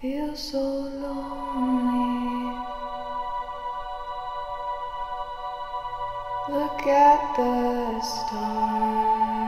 Feel so lonely. Look at the stars.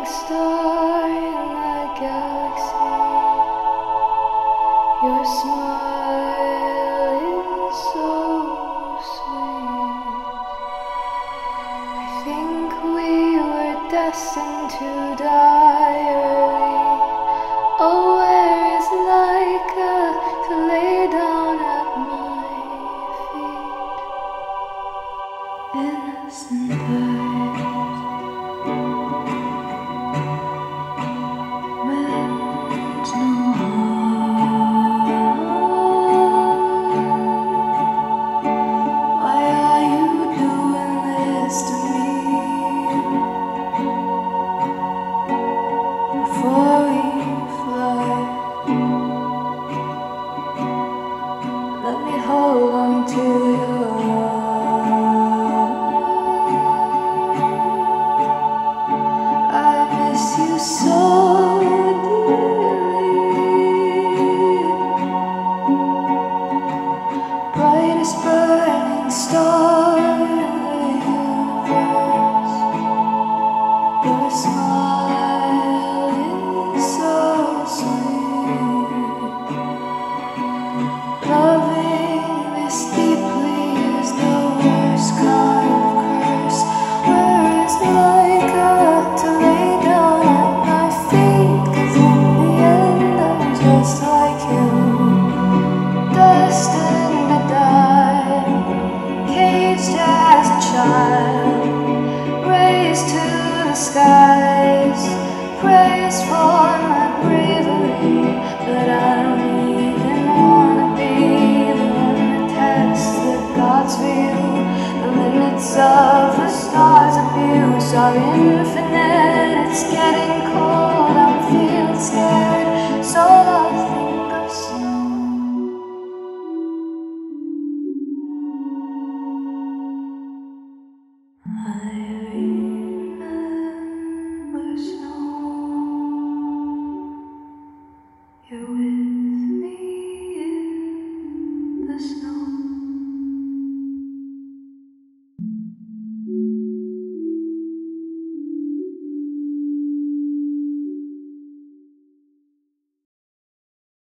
destined to die. this burning star in your voice, your smile. The limits of the stars abuse are infinite It's getting cold.